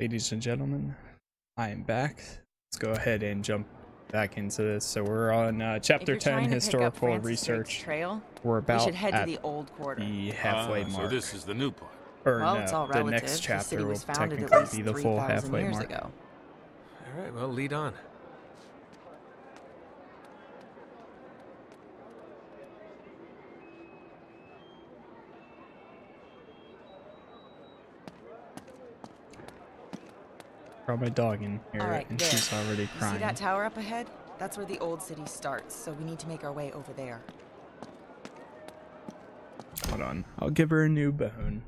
Ladies and gentlemen, I am back. Let's go ahead and jump back into this. So we're on uh, chapter 10, trying to pick up historical research. trail, We're we about should head to at the old quarter. the halfway Ah, mark. So this is the new part. or well, no, it's all the relative. next the chapter city will was founded at technically least be the 3,000 full halfway years mark. ago. All right, well, lead on. Brought my dog in here, right, and there. she's already You see crying. that tower up ahead? That's where the old city starts, so we need to make our way over there. Hold on, I'll give her a new bone.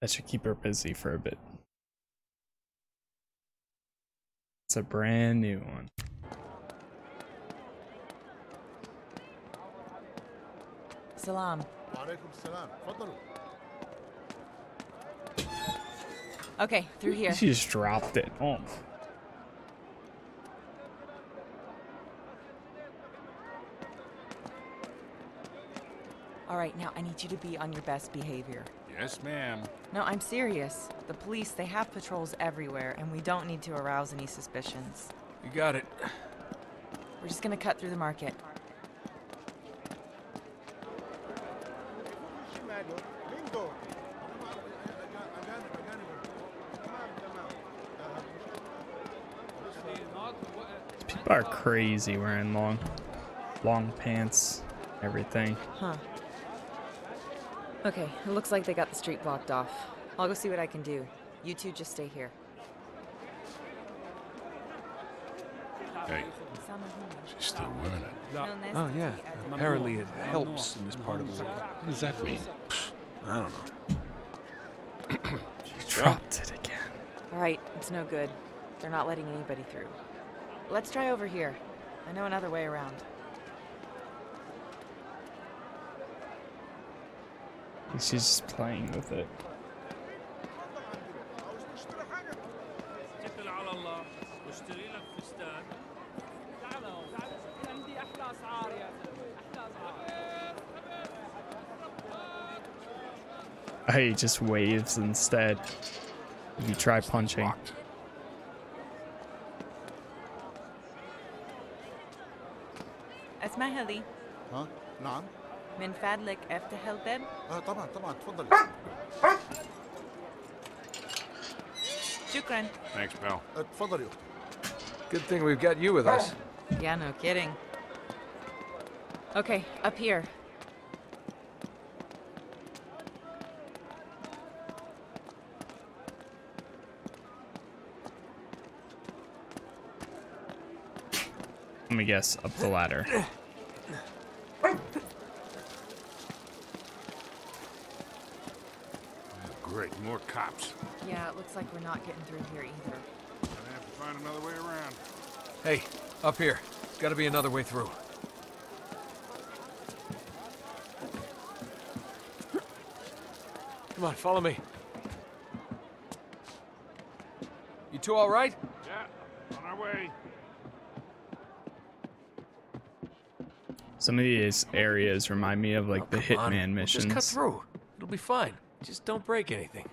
That should keep her busy for a bit. It's a brand new one. Salam. Okay, through here. She just dropped it. Oh. All right, now I need you to be on your best behavior. Yes, ma'am. No, I'm serious. The police, they have patrols everywhere, and we don't need to arouse any suspicions. You got it. We're just gonna cut through the market. People are crazy wearing long, long pants, everything. Huh. Okay, it looks like they got the street blocked off. I'll go see what I can do. You two just stay here. Hey, she's still wearing it. Oh, yeah. Apparently it helps in this part of the world. What does that mean? I don't know. she Dropped it again. All right, it's no good. They're not letting anybody through. Let's try over here. I know another way around. She's just playing with it. اتكل على الله واشتري لك فستان تعالوا عندي احلى اسعار يا زلمه احلى اسعار He just waves instead. If you try punching. Locked. اسمعها لي ها نعم من فضلك افتح الباب آه طبعا طبعا تفضلي شكرا Thanks, pal. آه، تفضلي اختي Good thing we've got you with us. Yeah, no kidding. Okay, up here. Let me guess, up the ladder. Great, more cops. Yeah, it looks like we're not getting through here either. Gonna have to find another way around. Hey, up here. Got to be another way through. Come on, follow me. You two all right? Yeah, on our way. Some of these areas remind me of like Oh, the come on. Hitman We'll Just cut through. It'll be fine. Just don't break anything.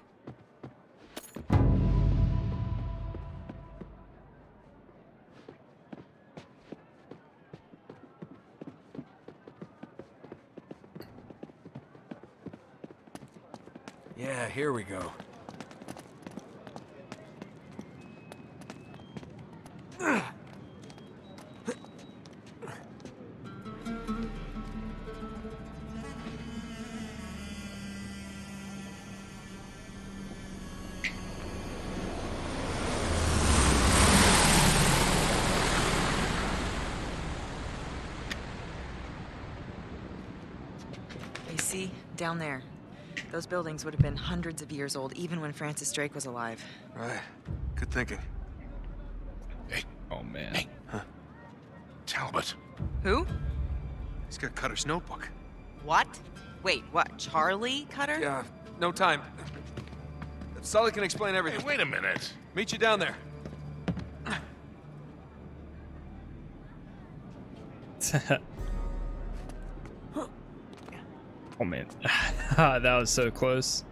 Yeah, here we go. Down there. Those buildings would have been hundreds of years old, even when Francis Drake was alive. Right. Good thinking. Hey. Oh man. Hey. Huh? Talbot. Who? He's got Cutter's notebook. What? Wait, what? Charlie Cutter? Yeah, no time. Sully can explain Hey, everything. wait a minute. Meet you down there. oh man, that was so close.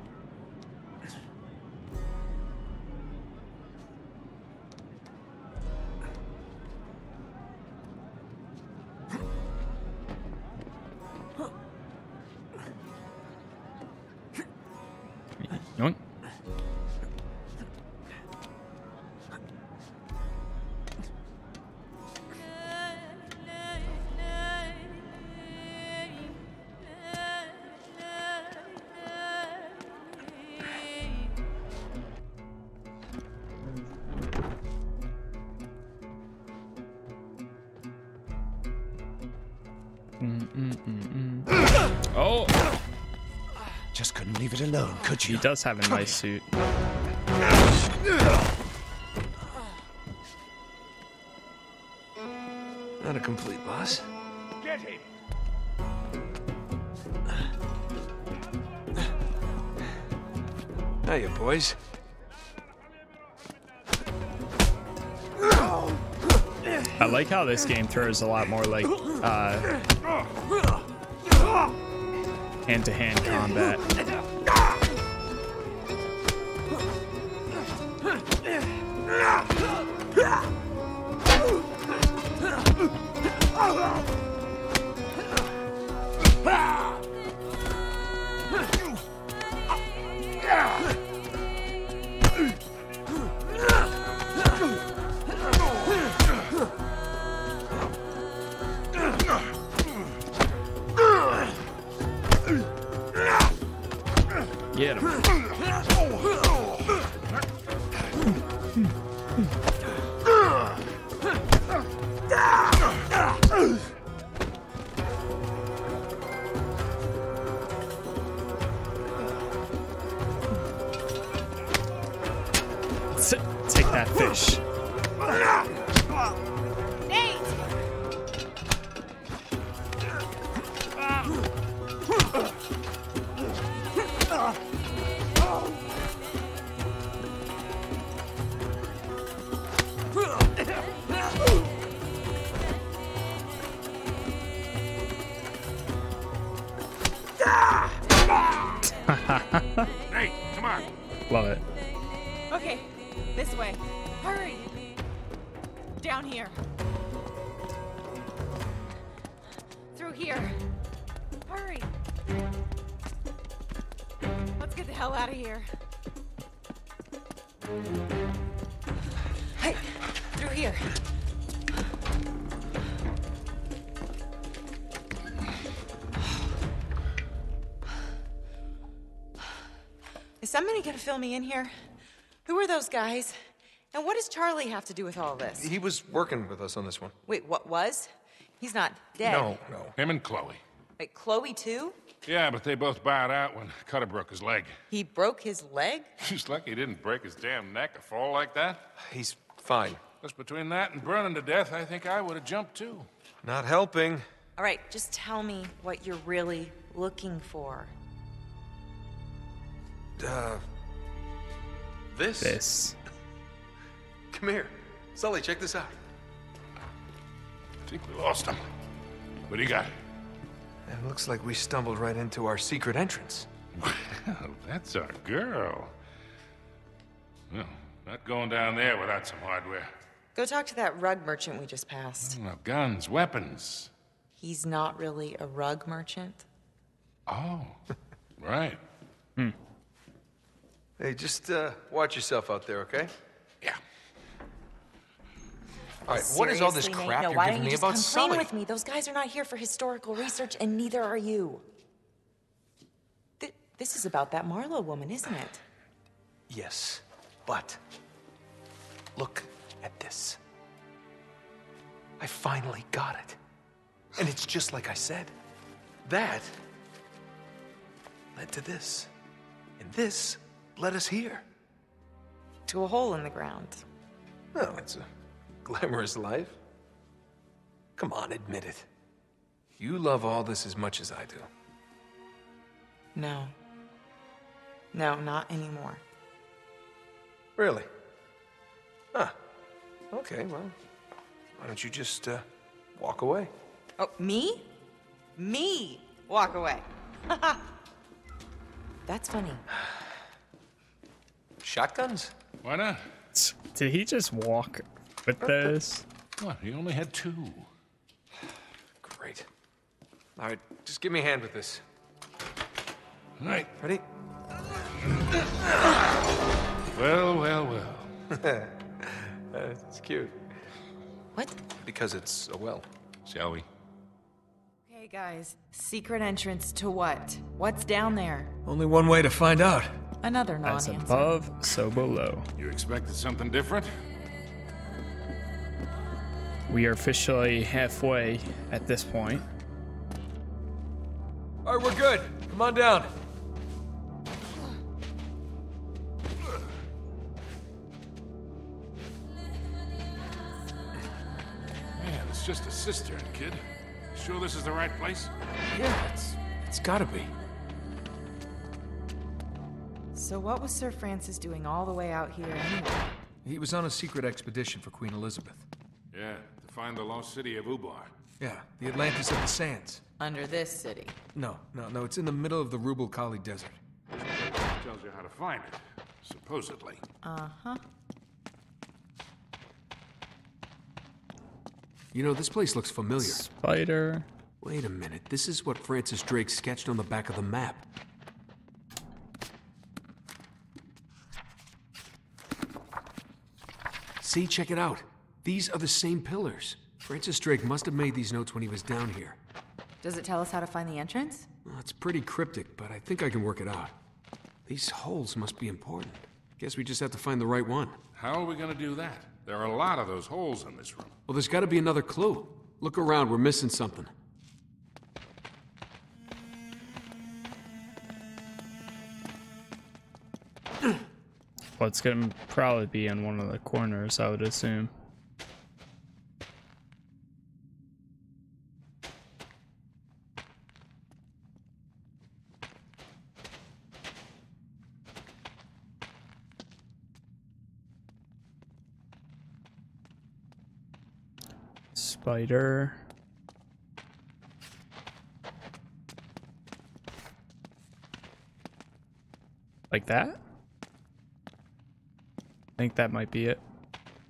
Leave it alone, could he does have a nice suit. Not a complete loss. Get him. Hiya, boys. I like how this game throws a lot more like uh, hand-to-hand combat. Get him. Fill me in here? Who are those guys? And what does Charlie have to do with all this? He was working with us on this one. Wait, what was? He's not dead. No, no. Him and Chloe. Wait, Chloe too? Yeah, but they both bowed out when Cutter broke his leg. He broke his leg? He's lucky he didn't break his damn neck or fall like that. He's fine. Just between that and burning to death, I think I would have jumped too. Not helping. All right, just tell me what you're really looking for. Uh. This? This. Come here. Sully, check this out. I think we lost him. What do you got? It looks like we stumbled right into our secret entrance. Well, that's our girl. Well, not going down there without some hardware. Go talk to that rug merchant we just passed. Well, guns, weapons. He's not really a rug merchant. Oh, right. Hmm. Hey, just uh, watch yourself out there, okay? Yeah. All right, what is all this Seriously, Nate? crap no, you're why giving don't me you just about come Sully? clean with me? Those guys are not here for historical research, and neither are you. Th- this is about that Marlowe woman, isn't it? Yes, but look at this. I finally got it. And it's just like I said. That led to this. And this led us here. To a hole in the ground. Well, it's a glamorous life. Come on, admit it. You love all this as much as I do. No. No, not anymore. Really? Huh. Okay, well, why don't you just, uh, walk away? Oh, me? Me? Walk away. That's funny. Shotguns? Why not? Did he just walk with this? What? He only had two. Great. All right, just give me a hand with this. All right. Ready? Well, well, well. Uh, it's cute. What? Because it's a well. Shall we? Okay, guys. Secret entrance to what? What's down there? Only one way to find out. Another As non-answer. above, so below. You expected something different? We are officially halfway at this point. All right, we're good. Come on down. Man, it's just a cistern, kid. Sure this is the right place? Yeah, it's, it's gotta be. So what was Sir Francis doing all the way out here anyway? He was on a secret expedition for Queen Elizabeth. Yeah, to find the lost city of Ubar. Yeah, the Atlantis of the Sands. Under this city. No, no, no, it's in the middle of the Rub' al Khali Desert. Tells you how to find it, supposedly. Uh-huh. You know, this place looks familiar. Spider. Wait a minute, this is what Francis Drake sketched on the back of the map. See, check it out. These are the same pillars. Francis Drake must have made these notes when he was down here. Does it tell us how to find the entrance? Well, it's pretty cryptic, but I think I can work it out. These holes must be important. Guess we just have to find the right one. How are we gonna do that? There are a lot of those holes in this room. Well, there's got to be another clue. Look around, we're missing something. Well, it's gonna probably be in one of the corners, I would assume. Spider. Like that? I think that might be it.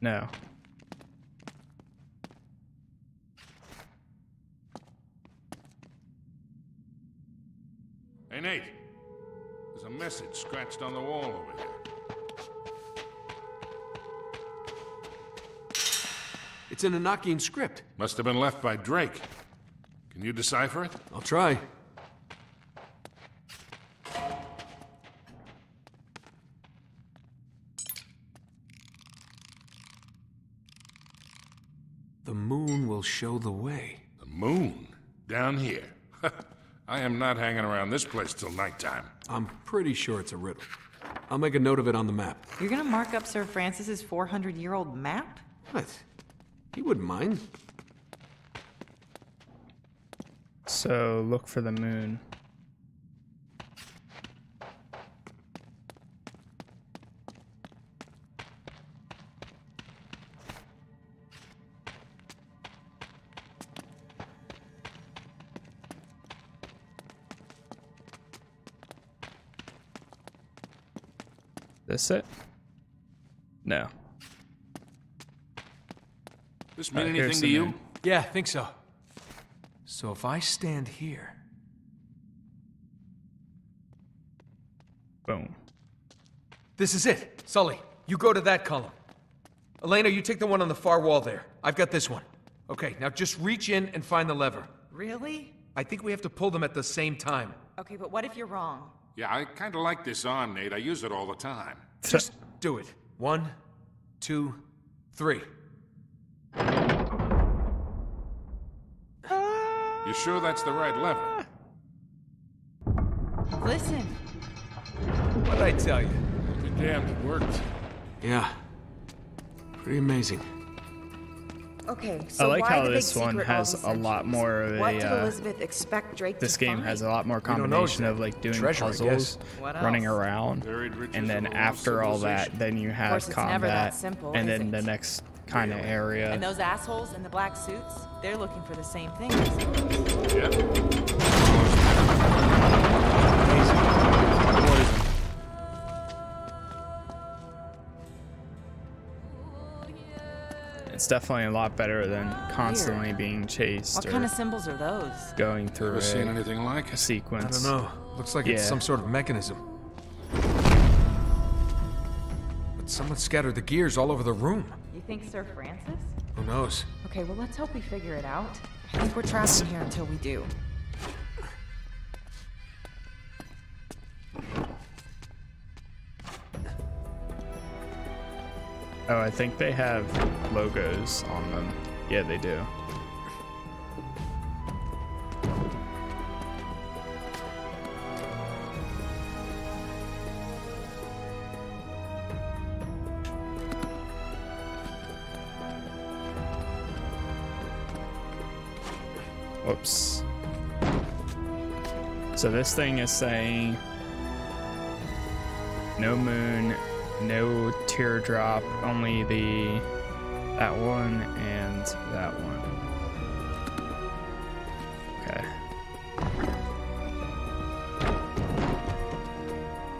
No. Hey, Nate. There's a message scratched on the wall over here. It's in an Enochian script. Must have been left by Drake. Can you decipher it? I'll try. Am not hanging around this place till nighttime. I'm pretty sure it's a riddle. I'll make a note of it on the map. You're gonna mark up Sir Francis's 400-year-old map? What? He wouldn't mind. So look for the moon. This it? No. This mean Uh, anything to you? moon. Yeah, I think so. So if I stand here, Boom. this is it. Sully, you go to that column. Elena, you take the one on the far wall there. I've got this one. Okay, now just reach in and find the lever. Really? I think we have to pull them at the same time. Okay, but what if you're wrong? Yeah, I kind of like this arm, Nate. I use it all the time. Just do it. One, two, three. You sure that's the right lever? Listen. What'd I tell you? Be damned, it worked. Yeah. Pretty amazing. Okay, so like why how the big this one secret all has a lot more of What did uh, Elizabeth expect Drake This to game find? has a lot more don't know combination of like doing Treasure, I puzzles. What running else? around, Buried riches and then of after all that, then you have course, it's never that combat, simple, and is then the next kind of area. And those assholes in the black suits, they're looking for the same thing. Yep. It's definitely a lot better than oh, constantly being chased What or kind of symbols are those? going through Ever seen a anything like it? I don't know. Looks like it's some sort of mechanism. But someone scattered the gears all over the room. You think Sir Francis? Who knows? Okay, well, let's hope we figure it out. I think we're trapped in here until we do. Oh, I think they have logos on them. Yeah, they do. Whoops. So this thing is saying no moon, no teardrop, only the that one and that one. Okay.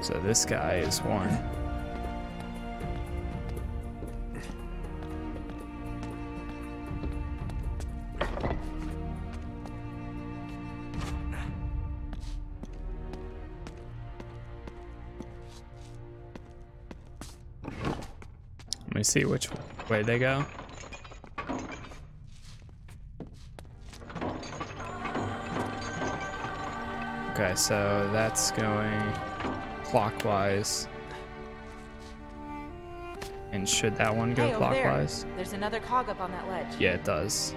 So this guy is one. See which way they go. Okay, so that's going clockwise. And should that one go hey, over there. clockwise? There's another cog up on that ledge. Yeah, it does.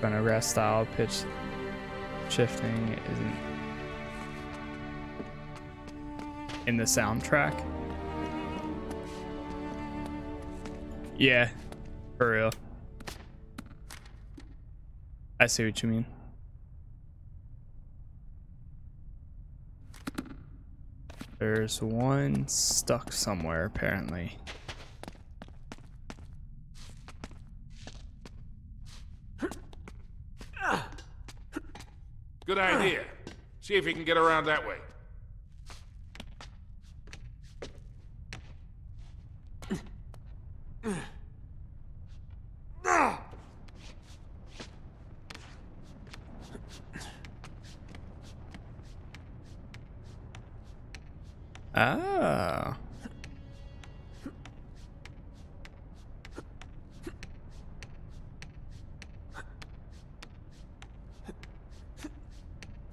Phonograph style pitch shifting isn't in the soundtrack. Yeah, for real. I see what you mean. There's one stuck somewhere, apparently. Good idea. See if you can get around that way. Oh.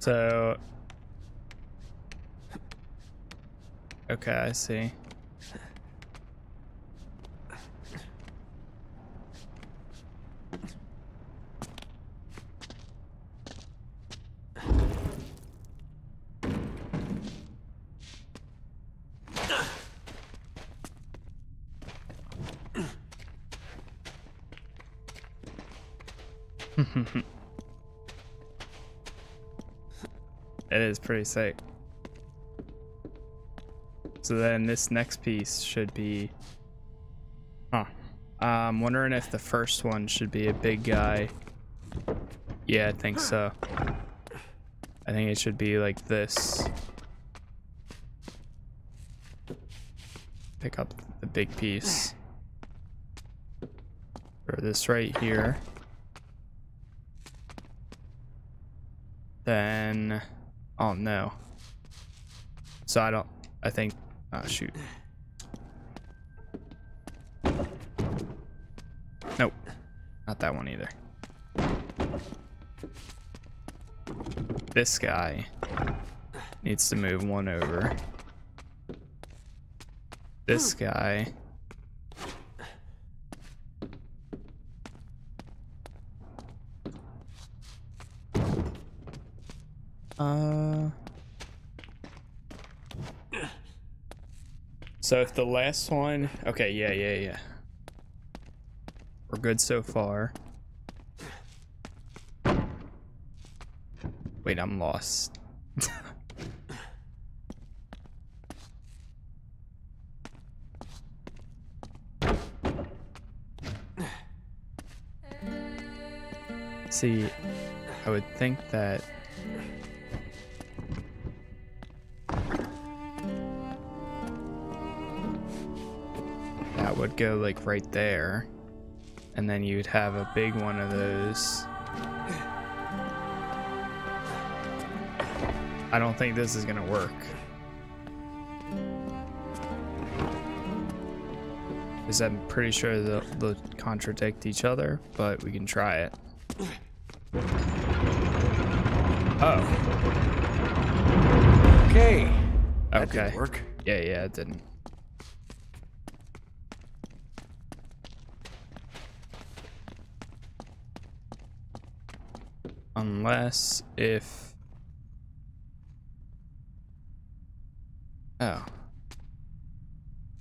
So. Okay, I see. It is pretty sick. So then this next piece should be. Huh. I'm wondering if the first one should be a big guy. Yeah, I think so. I think it should be like this. Pick up the big piece. Or this right here. Then. Oh no. So I don't. I think. Oh shoot. Nope. Not that one either. This guy needs to move one over. This guy. Uh. So if the last one, okay, yeah, yeah, yeah. We're good so far. Wait, I'm lost. See, I would think that would go like right there. And then you'd have a big one of those. I don't think this is gonna work. Because I'm pretty sure they'll, they'll contradict each other, but we can try it. Oh, Okay. That okay. didn't work. Yeah, yeah, it didn't. Unless if... Oh.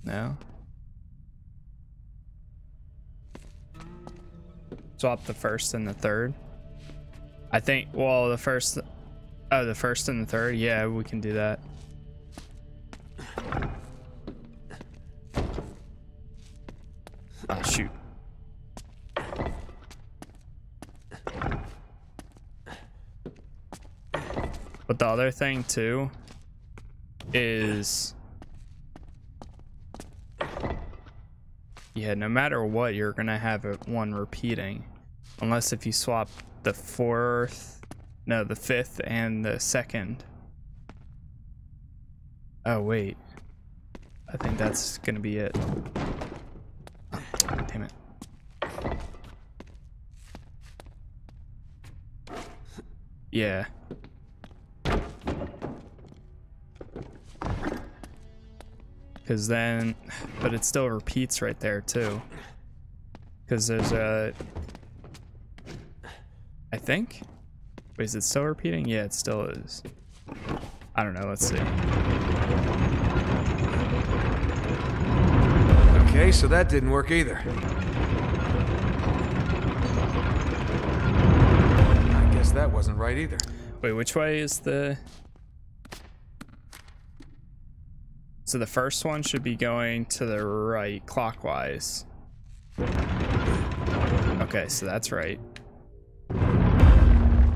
No? Swap the first and the third? I think, well, the first... Oh, the first and the third? Yeah, we can do that. Oh, shoot. But the other thing too is yeah, no matter what, you're gonna have it one repeating, unless if you swap the fourth, no, the fifth and the second. Oh wait, I think that's gonna be it. Damn it. Yeah. Because then, but it still repeats right there too. Because there's a, I think. Wait, is it still repeating? Yeah, it still is. I don't know. Let's see. Okay, so that didn't work either. I guess that wasn't right either. Wait, which way is the? So the first one should be going to the right clockwise. Okay, so that's right.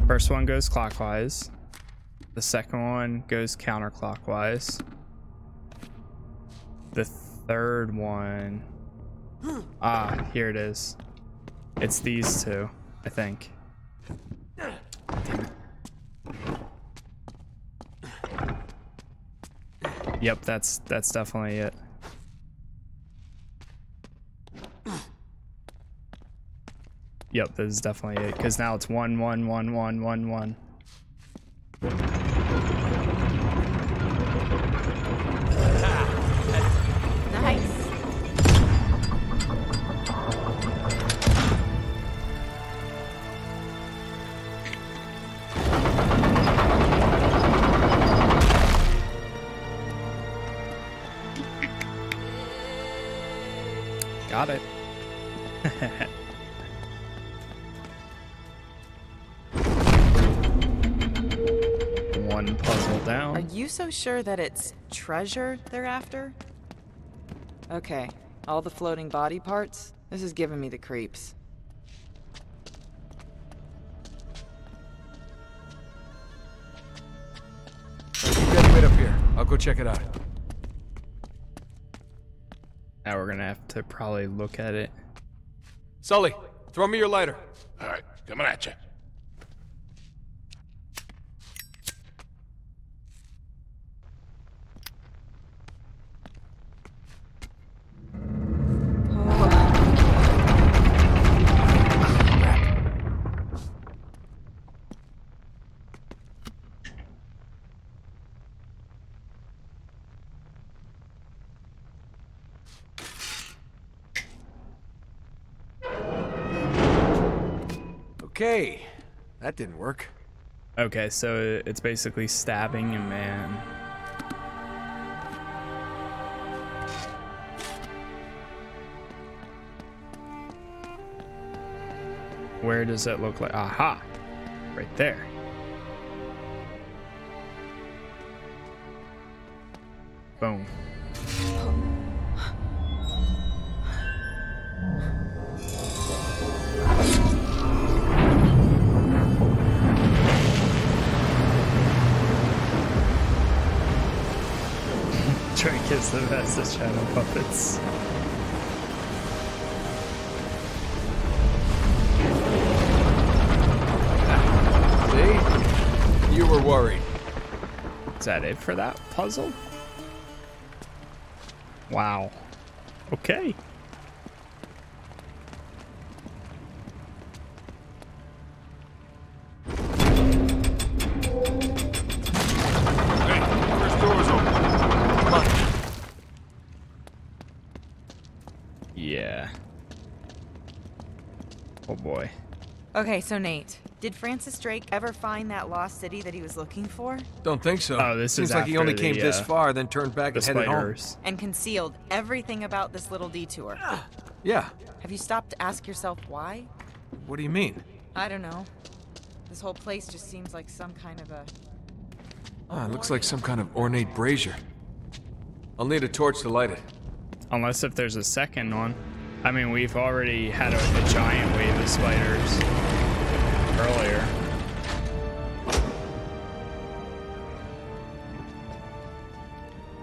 First one goes clockwise. The second one goes counterclockwise. The third one. Ah, here it is. It's these two, I think. Yep, that's that's definitely it. Yep, this is definitely it. Because now it's one, one, one, one, one, one. So sure that it's treasure they're after? Okay, all the floating body parts? This is giving me the creeps. You guys wait up here. I'll go check it out. Now we're gonna have to probably look at it. Sully, throw me your lighter. All right, coming at you. Okay, that didn't work. Okay, so it's basically stabbing a man. Where does that look like? Aha! Right there. Boom. Is the shadow puppets. See? You were worried. Is that it for that puzzle? Wow. Okay. Okay, so Nate, did Francis Drake ever find that lost city that he was looking for? Don't think so. Oh, this Seems is like he only the, came this uh, far, then turned back The and headed home. And concealed everything about this little detour. Yeah. Have you stopped to ask yourself why? What do you mean? I don't know. This whole place just seems like some kind of a. Ah, it looks like some kind of ornate brazier. I'll need a torch to light it. Unless if there's a second one. I mean, we've already had a, a giant wave of spiders earlier.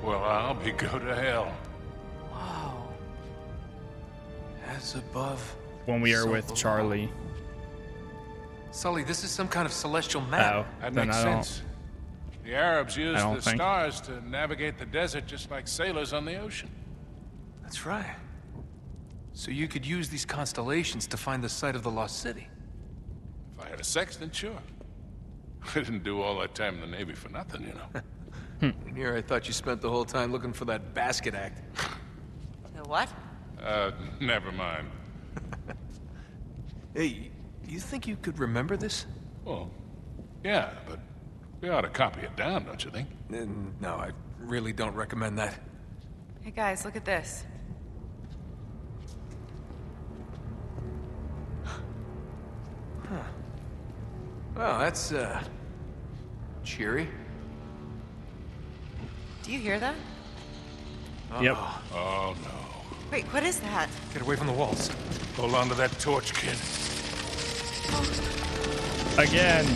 Well, I'll be go to hell. Wow. As above. When we are So with below. Charlie. Sully, this is some kind of celestial map. Oh, That then makes I don't. sense. The Arabs used the think- stars to navigate the desert just like sailors on the ocean. That's right. So you could use these constellations to find the site of the lost city. If I had a sextant, sure. I didn't do all that time in the Navy for nothing, you know. And here I thought you spent the whole time looking for that basket act. The what? Uh, never mind. Hey, you think you could remember this? Well, yeah, but we ought to copy it down, don't you think? Uh, No, I really don't recommend that. Hey guys, look at this. Well, that's, uh... cheery. Do you hear that? Yep. Oh, no. Wait, what is that? Get away from the walls. Hold on to that torch, kid. Again.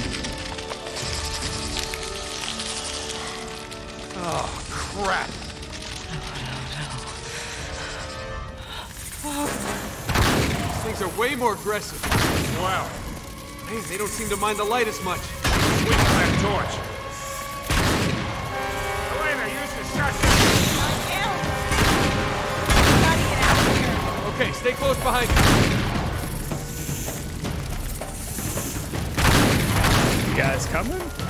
Oh, crap. No, no, no! These things are way more aggressive. Well, Hey, they don't seem to mind the light as much. swing that torch. Elena, use the shotgun. Okay, stay close behind me. You guys coming?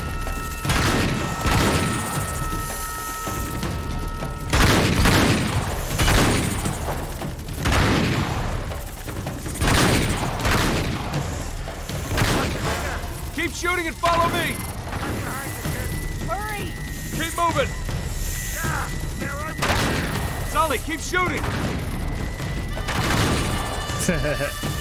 Shooting and follow me. Hurry! Keep moving. Sully, keep shooting.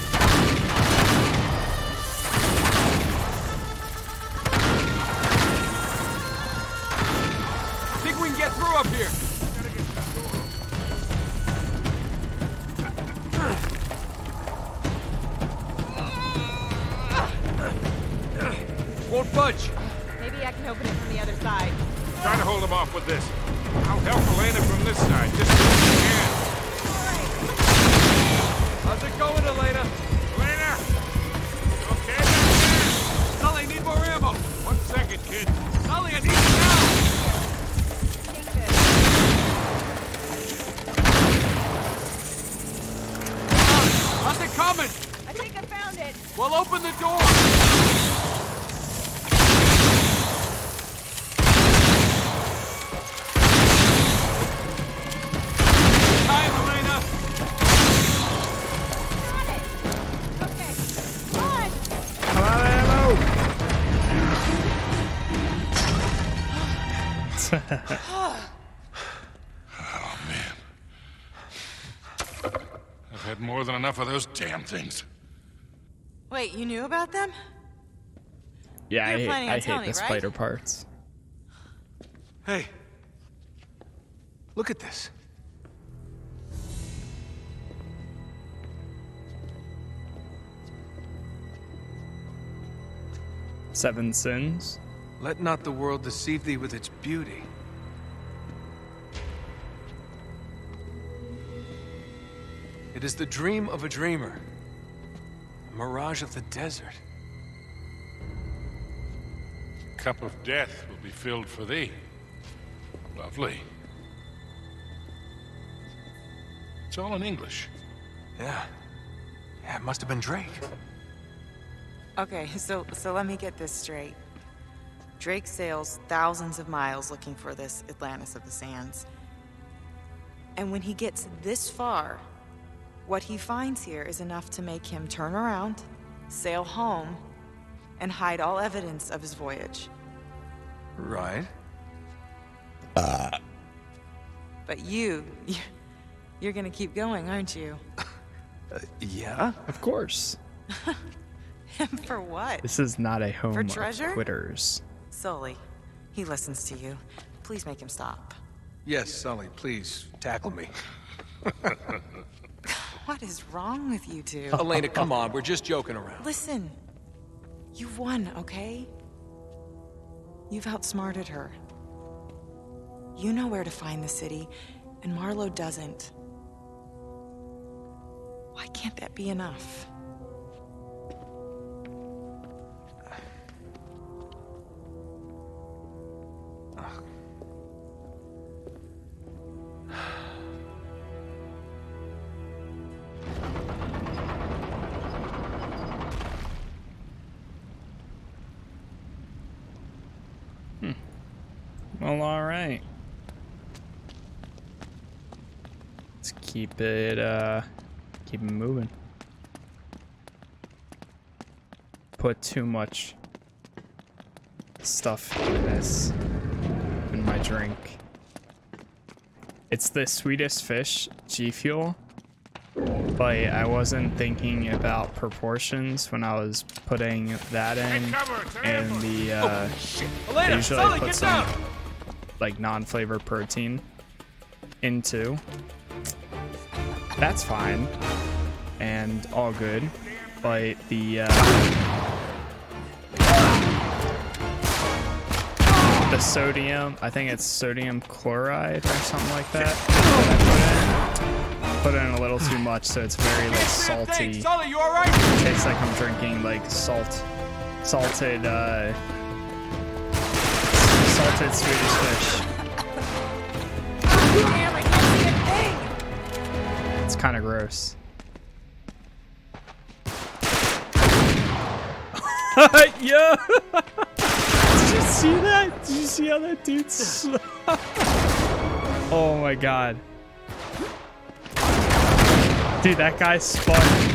Well, open the door. Okay. Run! Come on, ammo! Oh, man. I've had more than enough of those damn things. Wait, you knew about them? Yeah, I You're hate, planning I hate me, the right? spider parts. Hey. Look at this. Seven sins. Let not the world deceive thee with its beauty. It is the dream of a dreamer, a mirage of the desert. Cup of death will be filled for thee. Lovely. It's all in English. Yeah. Yeah, it must have been Drake. Okay, so so let me get this straight. Drake sails thousands of miles looking for this Atlantis of the Sands. And when he gets this far, what he finds here is enough to make him turn around, sail home, and hide all evidence of his voyage. Right. Uh. But you, you you're gonna keep going, aren't you? Uh, yeah? Of course. For what? This is not a home of treasure? quitters. Sully, he listens to you. Please make him stop. Yes, Sully, please, tackle me. What is wrong with you two? Elena, come on, we're just joking around. Listen, you've won, okay? You've outsmarted her. You know where to find the city, and Marlowe doesn't. Why can't that be enough? Keep it, uh, keep it moving. Put too much stuff in this, in my drink. It's the Swedish fish, G Fuel. But I wasn't thinking about proportions when I was putting that in, and the, uh, I Elena, usually Sully, put some down! like non-flavor protein into. That's fine and all good, but the uh, the sodium, I think it's sodium chloride or something like that. put in. Put in a little too much, so it's very like salty. Sully, you alright? Tastes like I'm drinking like salt, salted, uh, salted Swedish fish. kind of gross. yeah. Did you see that? Did you see how that dude? oh my god. Dude, that guy spun.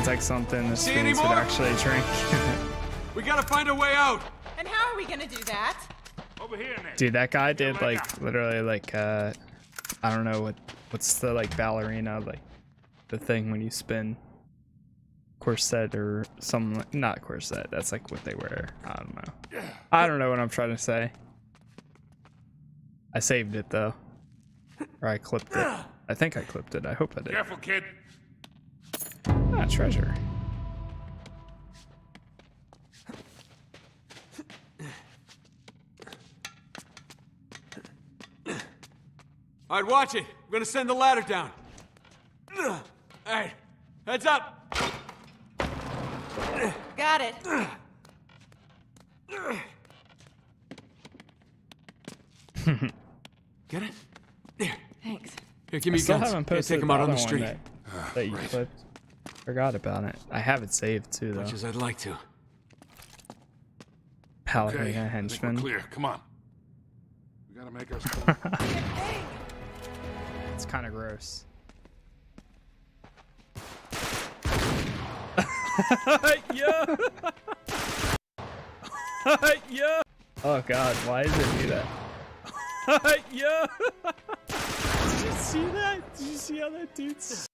Sounds like something the See Swedes would actually drink. We gotta find a way out. And how are we gonna do that? Over here, Nick. Dude, that guy did like literally like uh I don't know what what's the like ballerina like the thing when you spin corset or some not corset. That's like what they wear. I don't know. I don't know what I'm trying to say. I saved it though. Or I clipped it. I think I clipped it. I hope I did. Careful, kid. Ah, treasure. Alright, watch it. I'm gonna send the ladder down. Alright, heads up. Got it. Get it? There. Thanks. Here, give me still your guns. haven't Can't take them out on the street. that, that you clipped forgot about it. I have it saved too, though. Much as I'd like to. Paladin okay, henchman. clear. Come on. We gotta make us. it's kind of gross. yeah. yeah. Oh God, why does it do that? yeah. Did you see that? Did you see how that dude's?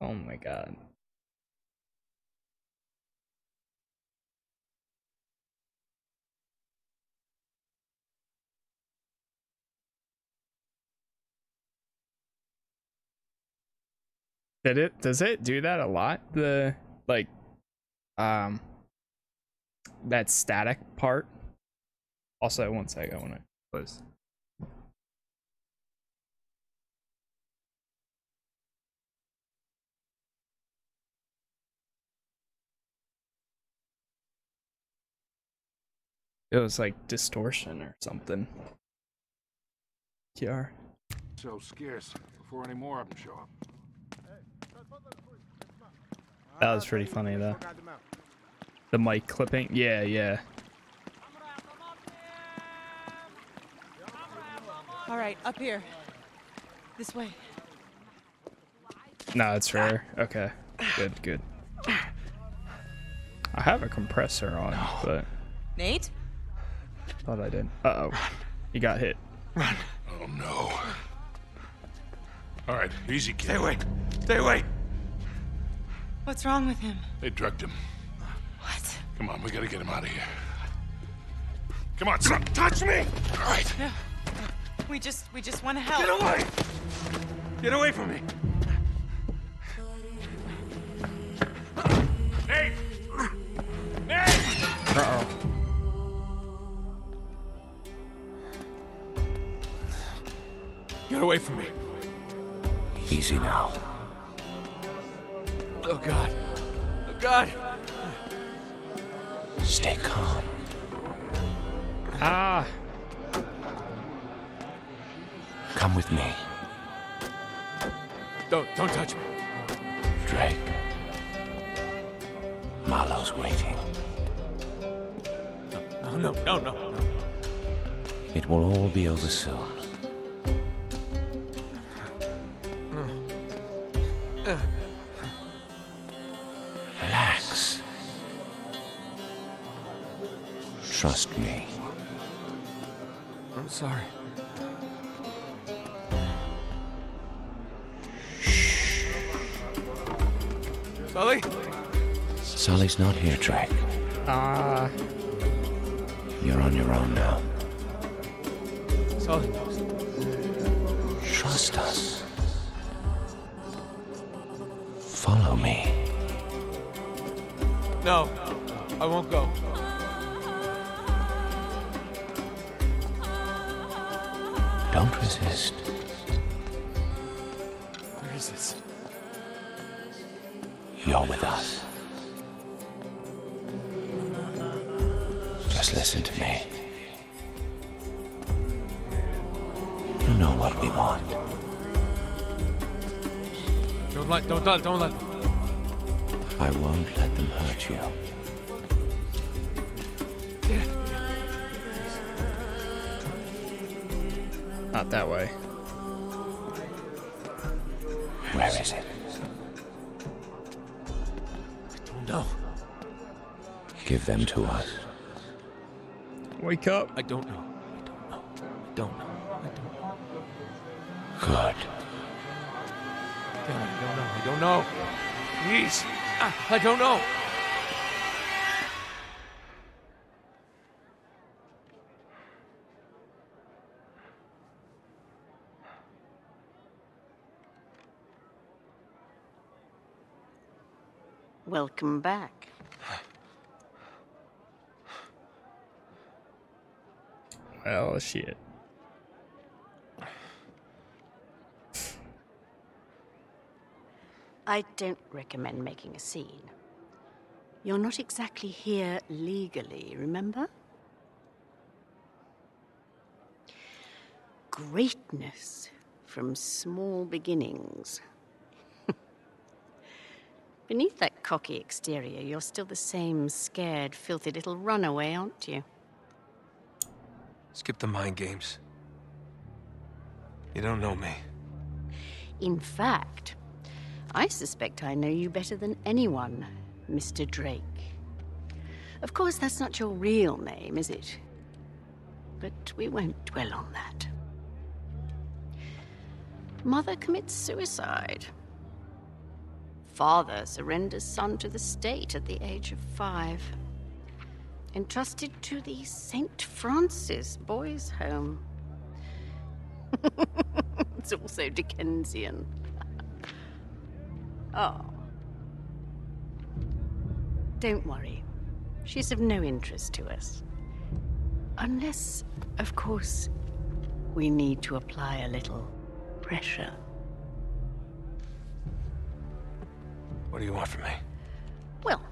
Oh my god. Did it? Does it do that a lot? The like, um, that static part. Also, one sec. I want to close. It was like distortion or something. Yeah. So scarce before any more of them show up. That was pretty funny though. The mic clipping. Yeah, yeah. All right, up here. This way. No, it's rare. Okay. Good, good. I have a compressor on, but Nate? Thought I did. Uh oh. He got hit. Run. Oh no. All right, easy, kid. Stay away! Stay away! What's wrong with him? They drugged him. What? Come on, we gotta get him out of here. Come on, son. Touch me! All right. No. We just we just want to help. Get away! Get away from me! Nate! Nate! Uh oh. Get away from me! Easy now. Oh god. Oh god! Stay calm. Ah. Come with me, Don't don't touch me. Drake. Marlowe's waiting. No, no, no, no. no. It will all be over soon. Trust me. I'm sorry. Shh. Sully? Sully's not here, Drake. Ah. You're on your own now. Sully. Trust us. Follow me. No, I won't go. Don't resist. Where is this? You're with us. Just listen to me. You know what we want. Don't let, don't let, don't let. I won't let them hurt you. Not that way. Where is it? I don't know. Give them to us. Wake up. I don't know. I don't know. I don't know. I don't know. Good. God, I don't know. I don't know. Please. Ah, I don't know. Welcome back. Well, shit. I don't recommend making a scene. You're not exactly here legally, remember? Greatness from small beginnings. Beneath that cocky exterior, you're still the same scared, filthy little runaway, aren't you? Skip the mind games. You don't know me. In fact, I suspect I know you better than anyone, Mr. Drake. Of course, that's not your real name, is it? But we won't dwell on that. Mother commits suicide. Father surrenders son to the state at the age of five. Entrusted to the St. Francis Boys' Home. it's also Dickensian. oh. Don't worry. She's of no interest to us. Unless, of course, we need to apply a little pressure. What do you want from me? Well,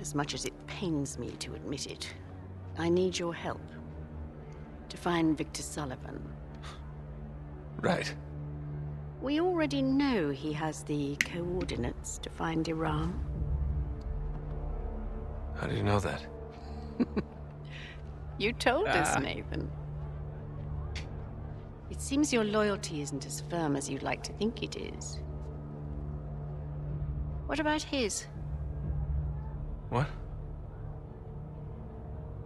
as much as it pains me to admit it, I need your help to find Victor Sullivan. Right. We already know he has the coordinates to find Iram. How do you know that? You told us. Nathan. It seems your loyalty isn't as firm as you'd like to think it is. What about his? What?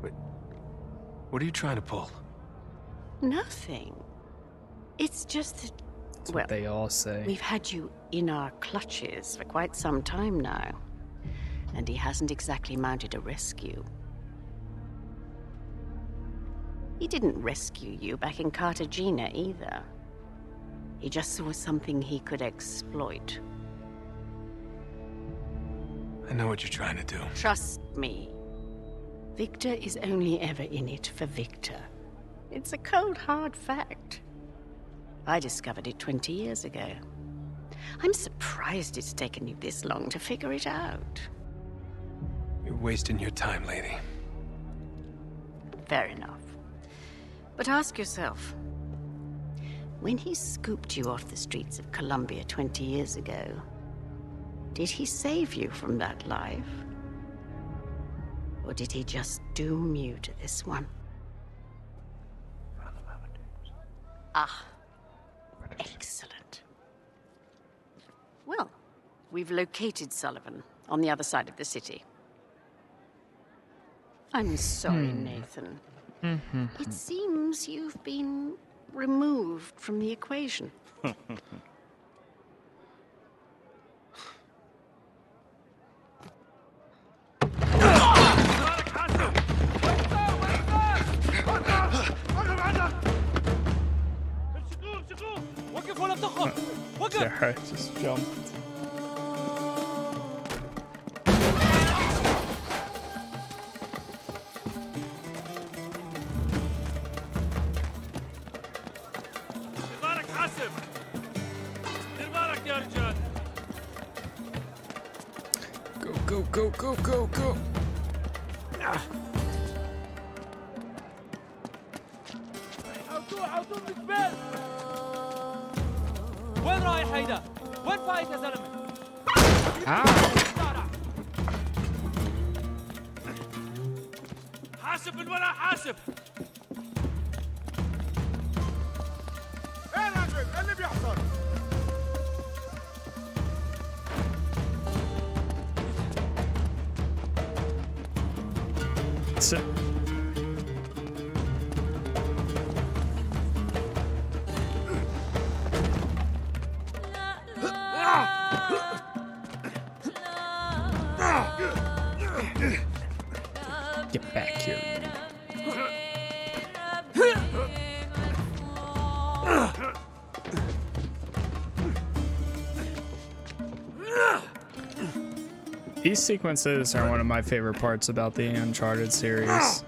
Wait. What are you trying to pull? Nothing. It's just that. That's well, what they all say. we've had you in our clutches for quite some time now. And he hasn't exactly mounted a rescue. He didn't rescue you back in Cartagena either. He just saw something he could exploit. I know what you're trying to do. Trust me. Victor is only ever in it for Victor. It's a cold, hard fact. I discovered it 20 years ago. I'm surprised it's taken you this long to figure it out. You're wasting your time, lady. Fair enough. But ask yourself when he scooped you off the streets of Colombia 20 years ago, did he save you from that life? Or did he just doom you to this one? Ah, excellent. Well, we've located Sullivan on the other side of the city. I'm sorry, Nathan. It seems you've been removed from the equation. وقف ولا تخف وقف Sarah just jumped. دير بالك حاسب دير بالك يا رجال Go, go, go, go, go, go. حوتوه حوتوه من الجبال وين رايح هيدا؟ وين فايت يا زلمة؟ الشارع. حاسب من ورا حاسب These sequences are one of my favorite parts about the Uncharted series.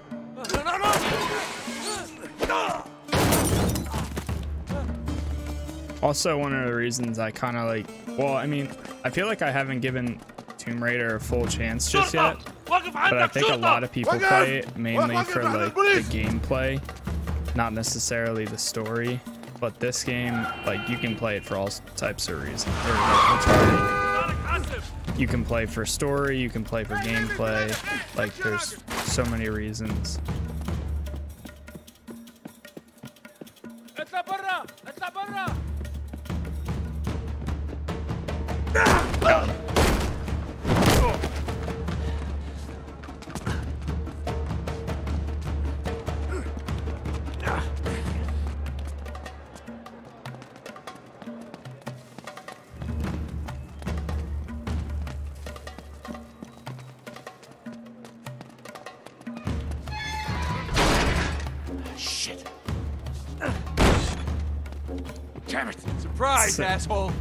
Also, one of the reasons I kind of like, well, I mean, I feel like I haven't given Tomb Raider a full chance just yet, but I think a lot of people play it mainly for like the gameplay, not necessarily the story. But this game, like, you can play it for all types of reasons you can play for story, you can play for gameplay. Like, there's so many reasons. Surprise, Sick. asshole!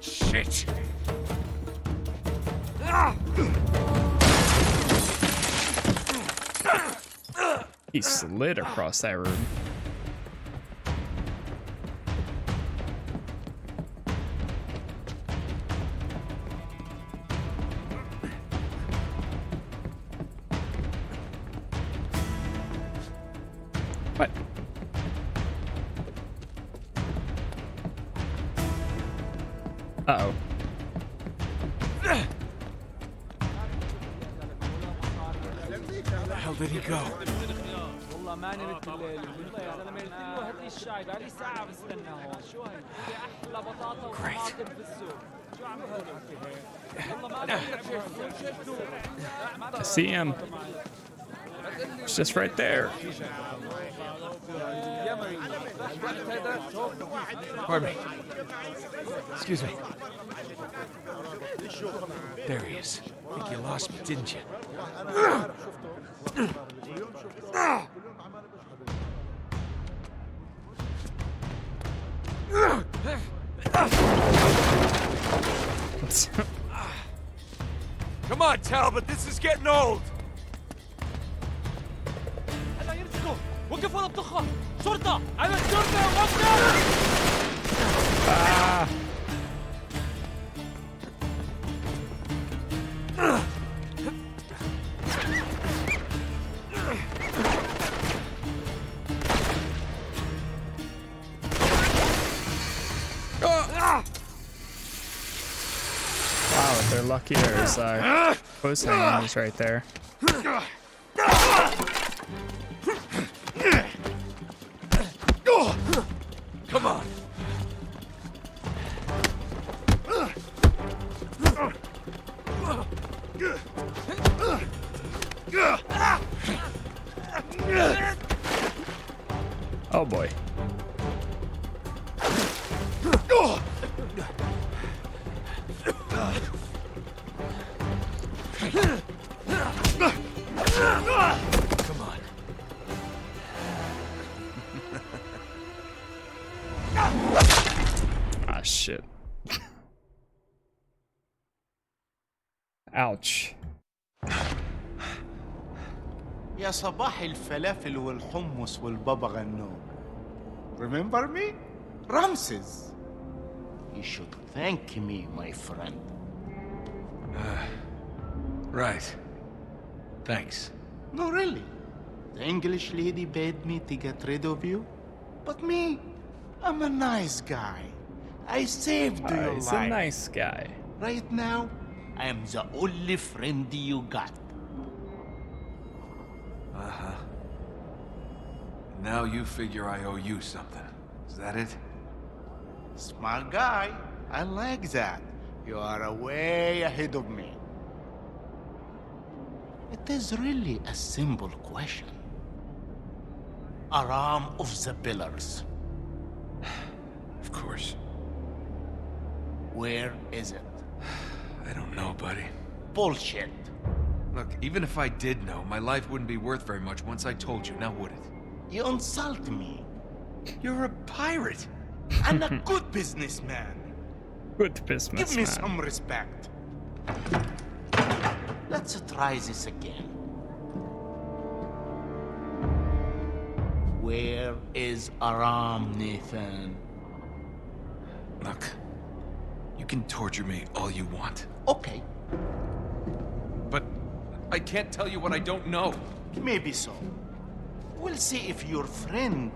Shit! He slid across that room. وطماطم في السوق شو عم بهرب والله ما بقدر I see him. It's just right there. Pardon me. Excuse me. There he is. Think you lost me, didn't you? Come on, Talbot, this is getting old. هلا يمسكوا وقف ولا بتخر شرطه على الشرطه وقف Wow, if they're lucky, uh, post hangings right there. صباح الفلافل والحمص والبابا غنوج Remember me? Ramses. You should thank me, my friend. Right. Thanks. No, really. The English lady paid me to get rid of you. But me, I'm a nice guy. I saved Uh, your he's life. a nice guy. Right now, I am the only friend you got. Now you figure I owe you something. Is that it? Smart guy. I like that. You are way ahead of me. It is really a simple question. Iram of the Pillars. Of course. Where is it? I don't know, buddy. Bullshit. Look, even if I did know, my life wouldn't be worth very much once I told you, now would it? You insult me. You're a pirate. I'm a good businessman. Good businessman. Give me man. some respect. Let's try this again. Where is Iram, Nathan? Look, you can torture me all you want, Okay, but I can't tell you what I don't know. maybe so. We'll see if your friend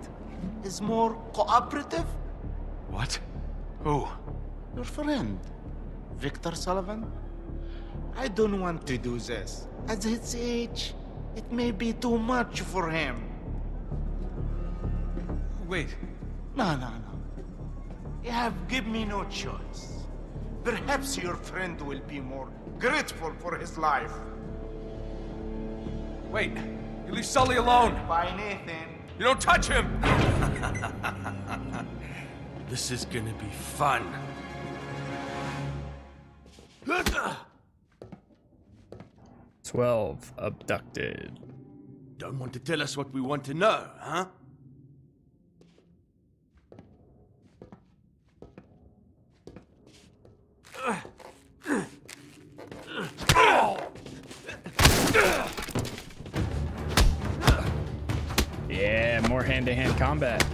is more cooperative. What? Who? Your friend, Victor Sullivan. I don't want to do this. At his age, it may be too much for him. Wait, No, no, no. You have given me no choice. Perhaps your friend will be more grateful for his life. wait. You leave Sully alone. Bye, Nathan. You don't touch him. This is gonna be fun. Twelve abducted. Don't want to tell us what we want to know, huh? Yeah, hand-to-hand combat.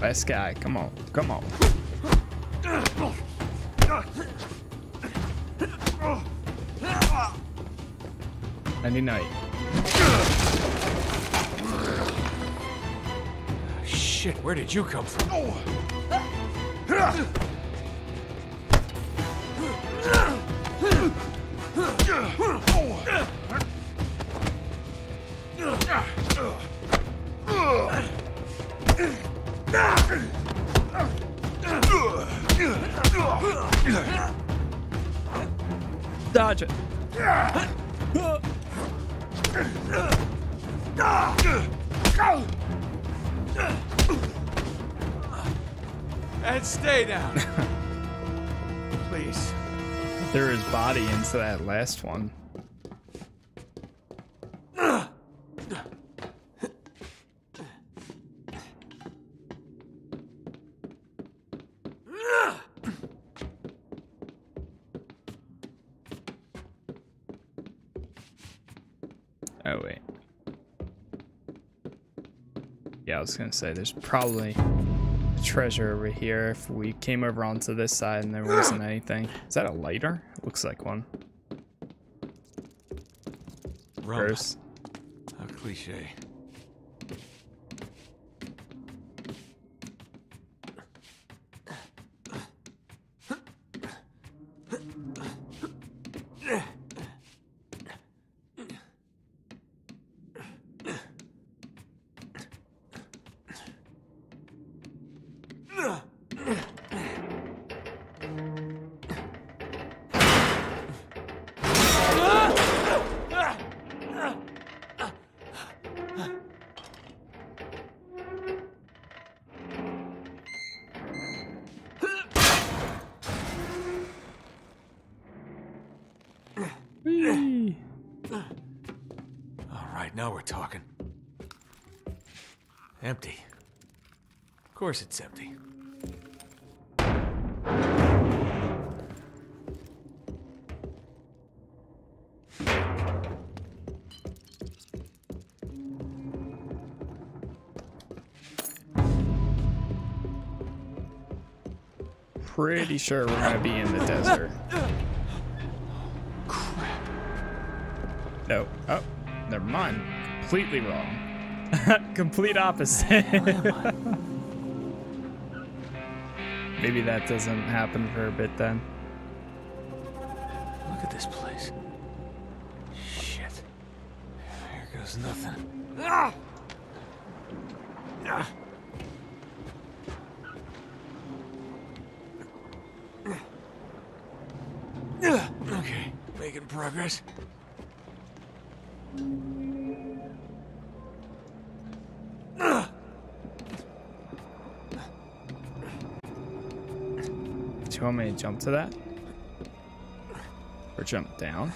Best guy, come on, come on. Any night. Shit, where did you come from? Oh. Dodge it. And stay down. Please. Threw his body into that last one. Oh wait. Yeah, I was gonna say there's probably a treasure over here if we came over onto this side and there wasn't anything. Is that a lighter? Looks like one. Gross. How cliche. Course it's empty. Pretty sure we're gonna be in the desert. Crap. No. Oh, never mind. Completely wrong. Complete opposite. Maybe that doesn't happen for a bit then. Jump down?